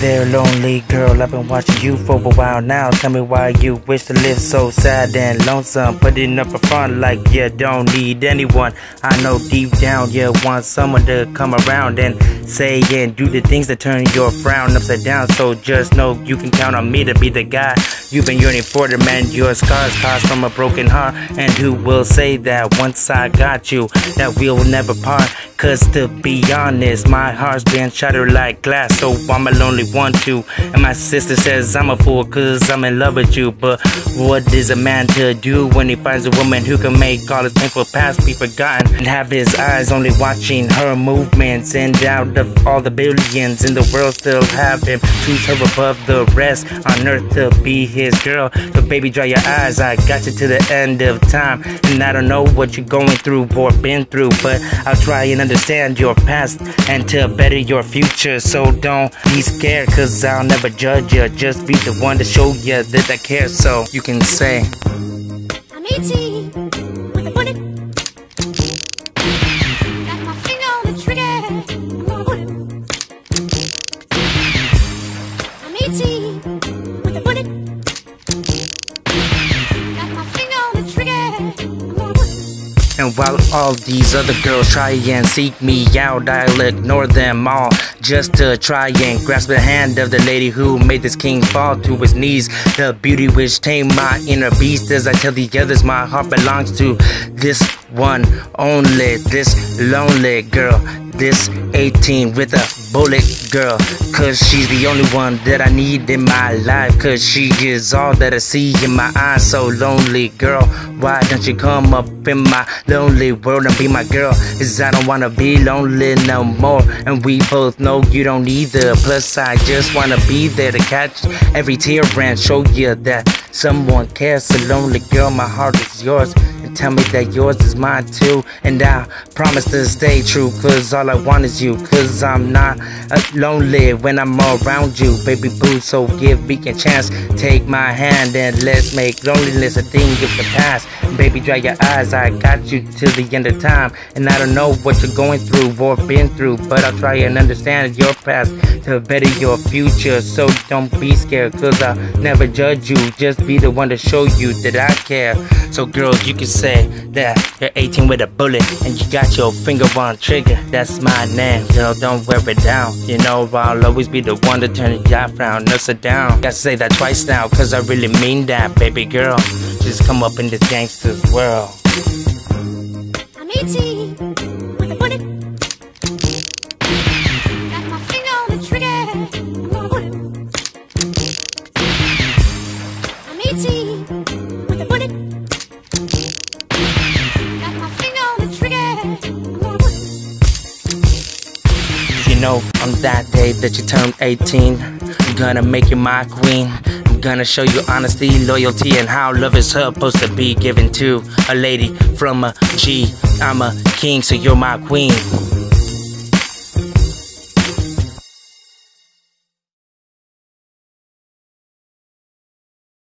there, lonely girl. I've been watching you for a while now. Tell me why you wish to live so sad and lonesome. Putting up a front like you don't need anyone. I know deep down you want someone to come around and say and do the things that turn your frown upside down. So just know you can count on me to be the guy you've been yearning for. To mend your scars caused from a broken heart. And who will say that once I got you, that we'll never part? Cause to be honest, my heart's been shattered like glass. So I'm a lonely one too. And my sister says I'm a fool cause I'm in love with you. But what is a man to do when he finds a woman who can make all his painful past be forgotten? And have his eyes only watching her movements. And out of all the billions in the world, still have him choose her above the rest on earth to be his girl. So baby, dry your eyes. I got you to the end of time. And I don't know what you're going through or been through, but I'll try and understand your past and to better your future. So don't be scared, cause I'll never judge you. Just be the one to show you that I care. So you can say, I'm 18 with a bullet. Got my finger on the trigger. I'm gonna put. I'm 18 with a bullet. Got my finger on the trigger. I'm gonna put. And while all these other girls try and seek me out, I'll ignore them all just to try and grasp the hand of the lady who made this king fall to his knees. The beauty which tamed my inner beast, as I tell the others, my heart belongs to this one only, this lonely girl, this 18 with a bullet girl. Cause she's the only one that I need in my life. Cause she is all that I see in my eyes. So lonely girl, why don't you come up in my lonely world and be my girl? Cause I don't wanna be lonely no more. And we both know you don't either. Plus, I just wanna be there to catch every tear and show you that someone cares. So lonely girl, my heart is yours. Tell me that yours is mine too. And I promise to stay true. Cause all I want is you. Cause I'm not lonely when I'm around you, baby boo. So give me a chance. Take my hand and let's make loneliness a thing of the past. Baby, dry your eyes. I got you till the end of time. And I don't know what you're going through or been through. But I'll try and understand your past to better your future. So don't be scared. Cause I'll never judge you. Just be the one to show you that I care. So girls, you can say said that you're 18 with a bullet and you got your finger on trigger. That's my name, girl, don't wear it down. You know, I'll always be the one to turn your frown upside down. Gotta say that twice now, cause I really mean that, baby girl. Just come up in this gangster's world. I'm 18 You know, on that day that you turned 18, I'm gonna make you my queen. I'm gonna show you honesty, loyalty, and how love is supposed to be given to a lady from a G. I'm a king, so you're my queen.